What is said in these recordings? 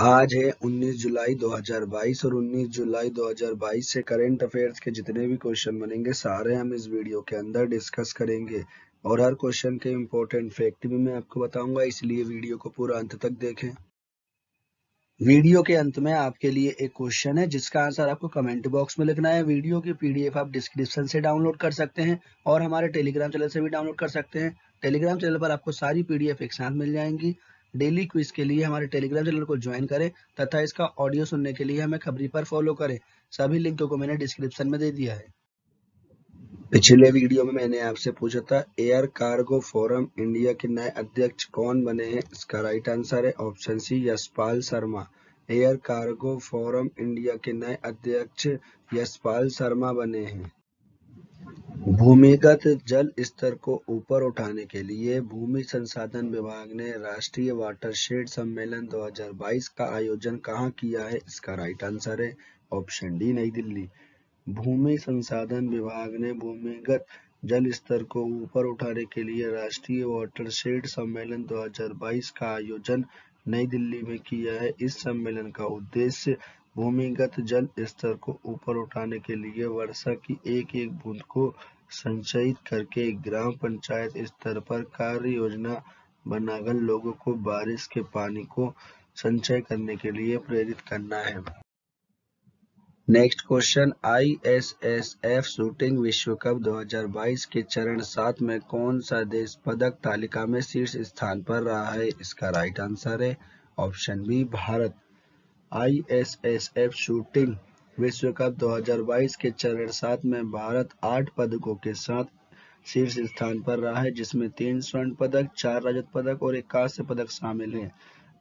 आज है 19 जुलाई 2022 और 19 जुलाई 2022 से करंट अफेयर्स के जितने भी क्वेश्चन बनेंगे, सारे हम इस वीडियो के अंदर डिस्कस करेंगे। और हर क्वेश्चन के इम्पोर्टेंट फैक्ट भी मैं आपको बताऊँगा, इसलिए वीडियो को पूरा अंत तक देखें। वीडियो के अंत में आपके लिए एक क्वेश्चन है, जिसका आंसर आपको कमेंट बॉक्स में लिखना है। वीडियो की पीडीएफ आप डिस्क्रिप्शन से डाउनलोड कर सकते हैं और हमारे टेलीग्राम चैनल से भी डाउनलोड कर सकते हैं। टेलीग्राम चैनल पर आपको सारी पीडीएफ एक साथ मिल जाएँगी। डेली क्विज के लिए हमारे टेलीग्राम चैनल को ज्वाइन करें तथा इसका ऑडियो सुनने के लिए हमें खबरी पर फॉलो करें। सभी लिंक को मैंने डिस्क्रिप्शन में दे दिया है। पिछले वीडियो में मैंने आपसे पूछा था, एयर कार्गो फोरम इंडिया के नए अध्यक्ष कौन बने हैं? इसका राइट आंसर है option C Yashpal Sharma. Air cargo forum India के नए अध्यक्ष यशपाल शर्मा बने हैं। भूमिगत जल स्तर को ऊपर उठाने के लिए भूमि संसाधन विभाग ने राष्ट्रीय वाटरशेड सम्मेलन 2022 का आयोजन कहाँ किया है? इसका राइट आंसर है ऑप्शन डी नई दिल्ली। भूमि संसाधन विभाग ने भूमिगत जल स्तर को ऊपर उठाने के लिए राष्ट्रीय वाटरशेड सम्मेलन 2022 का आयोजन नई दिल्ली में किया है। इस सम्मेलन का उद्देश्य भूमिगत जल स्तर को ऊपर उठाने के लिए वर्षा की एक एक बूंद को संचयित करके ग्राम पंचायत स्तर पर कार्य योजना बनाकर लोगों को बारिश के पानी को संचय करने के लिए प्रेरित करना है। नेक्स्ट क्वेश्चन आईएसएसएफ शूटिंग विश्व कप 2022 के चरण सात में कौन सा देश पदक तालिका में शीर्ष स्थान पर रहा है? इसका राइट आंसर है option B Bharat. ISSF shooting विश्व कप 2022 के चरण सात में भारत आठ पदकों के साथ शीर्ष स्थान पर रहा है, जिसमें तीन स्वर्ण पदक, चार रजत पदक और एक कांस्य पदक शामिल हैं।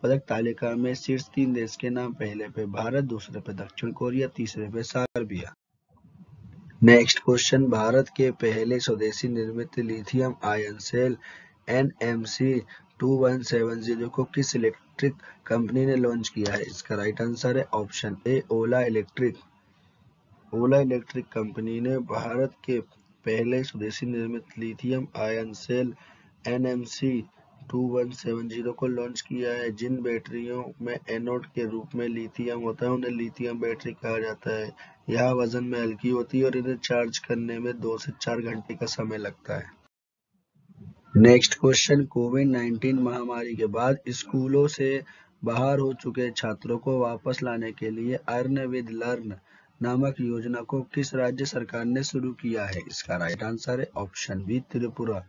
पदक तालिका में शीर्ष तीन देश के नाम, पहले पे भारत, दूसरे पे दक्षिण कोरिया, तीसरे पे सार्बिया। नेक्स्ट क्वेश्चन, भारत के पहले स्वदेशी निर्मित लिथियम आयन सेल एनएमसी 2170 को किस इलेक्ट्रिक कंपनी ने लॉन्च किया है। इसका राइट आंसर है option A Ola electric Ola electric company ने भारत के पहले स्वदेशी निर्मित लिथियम आयन सेल एनएमसी 2170 को लॉन्च किया है। जिन बैटरियों में एनोड के रूप में लिथियम होता है, उन्हें लिथियम बैटरी कहा जाता है। यह वज़न में हल्की होती है और इन्हें चार्ज करने में दो से चार घंटे का समय लगता है। नेक्स्ट क्वेश्चन कोविड 19 महामारी के बाद स्कूलों से बाहर हो चुके छात्रों को वापस लाने के लिए अर्न विद लर्न नामक योजना को किस राज्य सरकार ने शुरू किया है? इसका राइट आंसर है ऑप्शन बी त्रिपुरा।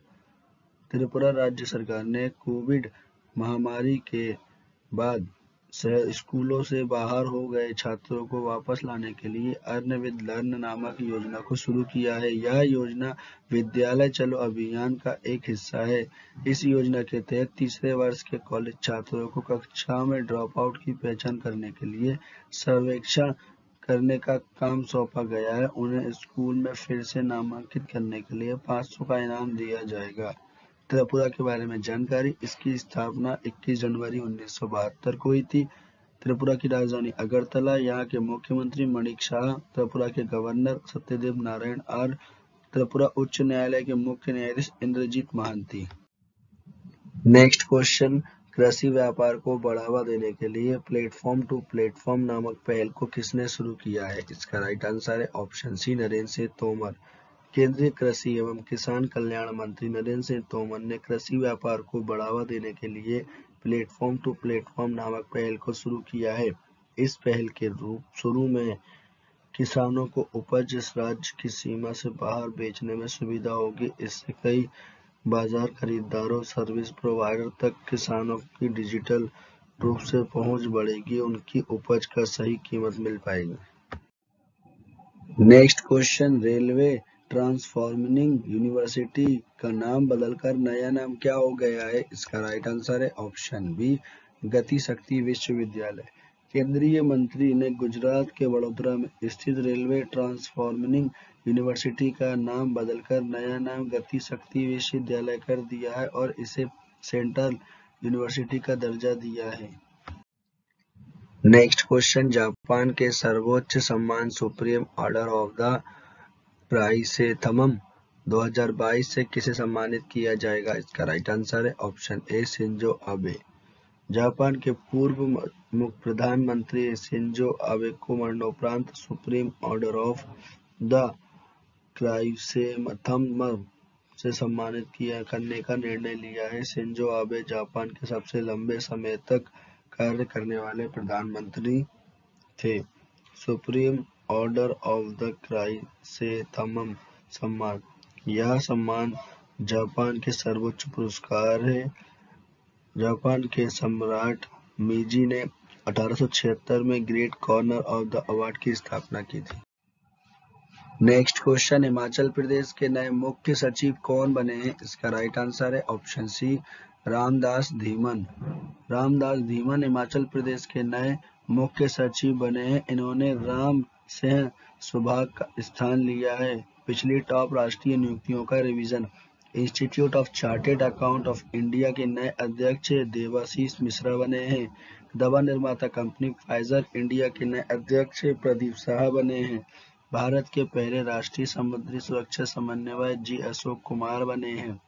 त्रिपुरा राज्य सरकार ने कोविड महामारी के बाद स्कूलों से बाहर हो गए छात्रों को वापस लाने के लिए अर्न विद लर्न नामक योजना को शुरू किया है। यह योजना विद्यालय चलो अभियान का एक हिस्सा है। इस योजना के तहत तीसरे वर्ष के कॉलेज छात्रों को कक्षा में ड्रॉप आउट की पहचान करने के लिए सर्वेक्षण करने का काम सौंपा गया है। उन्हें स्कूल में फिर से नामांकित करने के लिए 500 का इनाम दिया जाएगा। त्रिपुरा के बारे में जानकारी। इसकी स्थापना 21 जनवरी उन्नीस सौ बहत्तर को हुई थी। त्रिपुरा की राजधानी अगरतला, यहाँ के मुख्यमंत्री मणिक शाह, त्रिपुरा के गवर्नर सत्यदेव नारायण और त्रिपुरा उच्च न्यायालय के मुख्य न्यायाधीश इंद्रजीत महांती नेक्स्ट क्वेश्चन, कृषि व्यापार को बढ़ावा देने के लिए प्लेटफॉर्म टू प्लेटफॉर्म नामक पहल को किसने शुरू किया है? इसका राइट आंसर है ऑप्शन सी नरेंद्र सिंह तोमर। केंद्रीय कृषि एवं किसान कल्याण मंत्री नरेंद्र सिंह तोमर ने कृषि व्यापार को बढ़ावा देने के लिए प्लेटफॉर्म टू प्लेटफॉर्म नामक पहल को शुरू किया है। इस पहल के रूप शुरू में किसानों को उपज राज्य की सीमा से बाहर बेचने में सुविधा होगी। इससे कई बाज़ार खरीदारों, सर्विस प्रोवाइडर तक किसानों की डिजिटल रूप से पहुँच बढ़ेगी। उनकी उपज का सही कीमत मिल पाएगी। Next question, railway transforming university का नाम बदलकर नया नाम क्या हो गया है? इसका राइट आंसर है ऑप्शन बी गति शक्ति विश्वविद्यालय। केंद्रीय मंत्री ने गुजरात के वडोदरा में स्थित रेलवे ट्रांसफॉर्मिंग यूनिवर्सिटी का नाम बदलकर नया नाम गति शक्ति विश्वविद्यालय कर दिया है और इसे सेंट्रल यूनिवर्सिटी का दर्जा दिया है। नेक्स्ट क्वेश्चन जापान के सर्वोच्च सम्मान supreme order of the chrysanthemum 2022 से किसे सम्मानित किया जाएगा? इसका राइट आंसर है option A Shinzo Abe Japan के पूर्व मुख्य प्रधानमंत्री शिंजो आबे को मरणोपरांत supreme order of the chrysanthemum से सम्मानित किया, करने का निर्णय लिया है। सिंजो आबे जापान के सबसे लंबे समय तक कार्य करने वाले प्रधानमंत्री थे। Supreme order of the chrysanthemum सम्मान। यह सम्मान जापान के सर्वोच्च पुरस्कार है। जापान के सम्राट मीजी ने 1876 में great corner of the award की स्थापना की थी। नेक्स्ट क्वेश्चन, हिमाचल प्रदेश के नए मुख्य सचिव कौन बने हैं? इसका राइट आंसर है ऑप्शन सी रामदास धीमन। रामदास धीमन हिमाचल प्रदेश के नए मुख्य सचिव बने हैं। इन्होंने राम सिंह सुभाग का स्थान लिया है। पिछली टॉप राष्ट्रीय नियुक्तियों का revision. Institute of chartered account of India के नए अध्यक्ष देवाशीष मिश्रा बने हैं। दवा निर्माता कंपनी फाइजर इंडिया के नए अध्यक्ष प्रदीप शाह बने हैं। भारत के पहले राष्ट्रीय समुद्री सुरक्षा समन्वय जी अशोक कुमार बने हैं।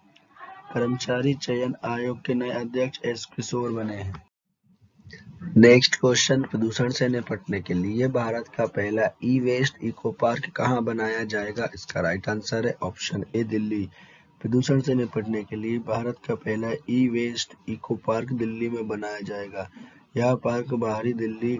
कर्मचारी चयन आयोग के नए अध्यक्ष एस किशोर बने हैं। नेक्स्ट क्वेश्चन प्रदूषण से निपटने के लिए भारत का पहला ई वेस्ट इको पार्क कहाँ बनाया जाएगा? इसका राइट आंसर है ऑप्शन ए दिल्ली। प्रदूषण से निपटने के लिए भारत का पहला e waste eco park Delhi में बनाया जाएगा। यह पार्क बाहरी दिल्ली,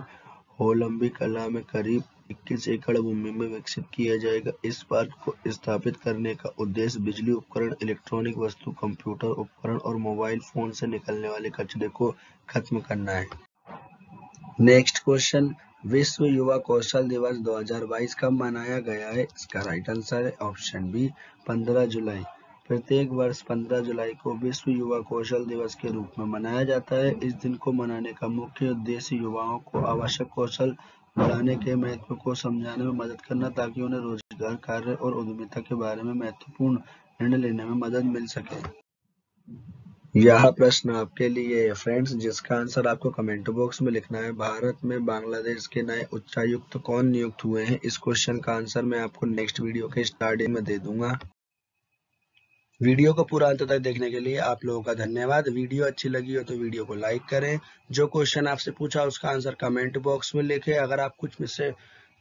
होलंबी कला में करीब 21 एकड़ भूमि में विकसित किया जाएगा। इस पार्क को स्थापित करने का उद्देश्य बिजली उपकरण इलेक्ट्रॉनिक वस्तु कंप्यूटर उपकरण और मोबाइल फ़ोन से निकलने वाले कचरे को खत्म करना है। नेक्स्ट क्वेश्चन विश्व युवा कौशल दिवस 2022 कब मनाया गया है? इसका राइट आंसर है ऑप्शन बी 15 जुलाई। प्रत्येक वर्ष 15 जुलाई को विश्व युवा कौशल दिवस के रूप में मनाया जाता है। इस दिन को मनाने का मुख्य उद्देश्य युवाओं को आवश्यक कौशल बढ़ाने के महत्व को समझाने में मदद करना, ताकि उन्हें रोज़गार, कार्य और उद्यमिता के बारे में महत्वपूर्ण निर्णय लेने में मदद मिल सके। यह प्रश्न आपके लिए है फ्रेंड्स जिसका आंसर आपको कमेंट बॉक्स में लिखना है। भारत में बांग्लादेश के नए उच्चायुक्त कौन नियुक्त हुए हैं? इस क्वेश्चन का आंसर मैं आपको नेक्स्ट वीडियो के स्टार्टिंग में दे दूँगा। वीडियो को पूरा अंत तक देखने के लिए आप लोगों का धन्यवाद। वीडियो अच्छी लगी हो तो वीडियो को लाइक करें। जो क्वेश्चन आपसे पूछा, उसका आंसर कमेंट बॉक्स में लिखें। अगर आप कुछ मुझसे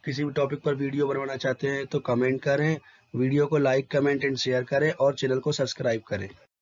किसी भी टॉपिक पर वीडियो बनवाना चाहते हैं तो कमेंट करें। वीडियो को लाइक कमेंट एंड शेयर करें और चैनल को सब्सक्राइब करें।